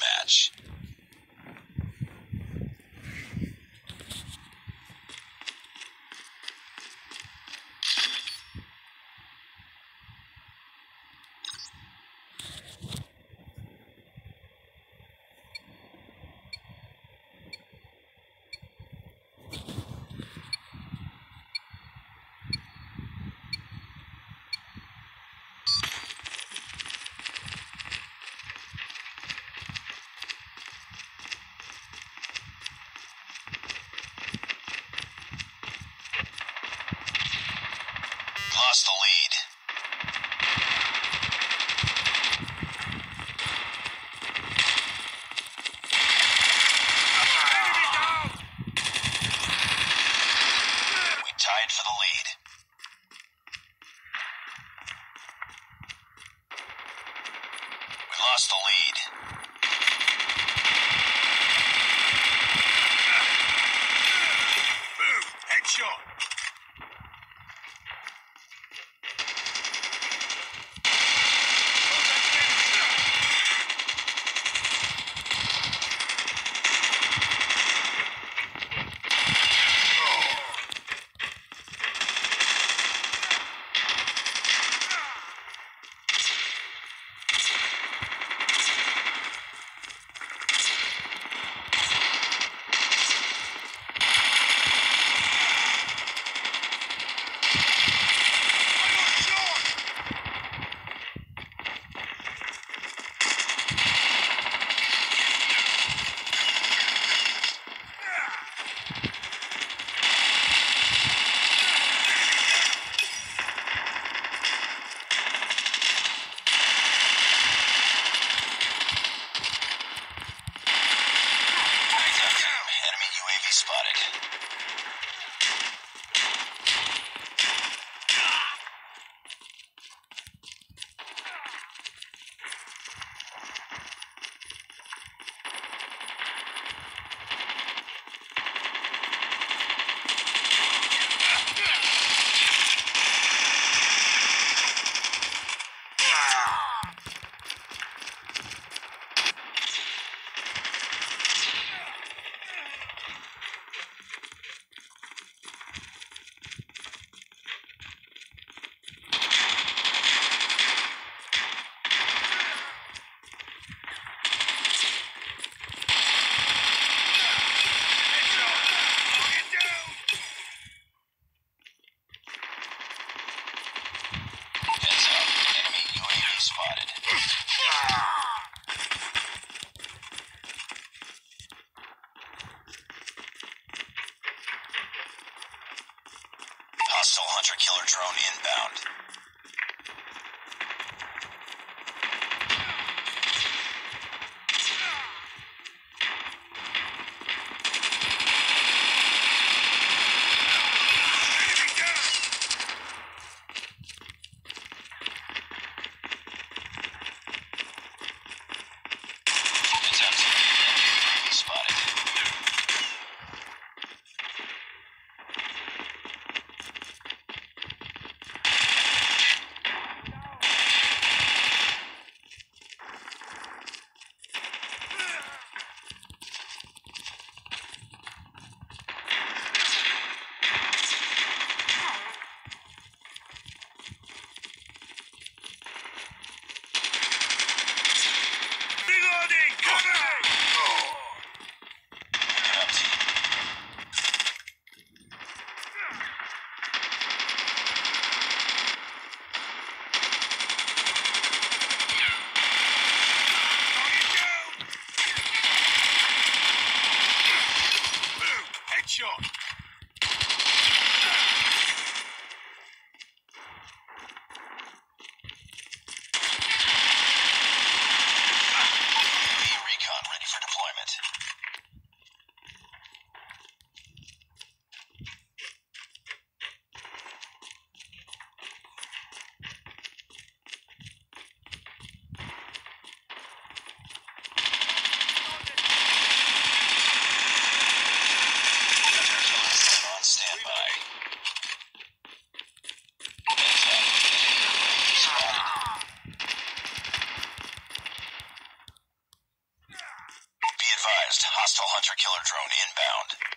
match tied for the lead. hunter killer drone inbound. Hostile hunter killer drone inbound.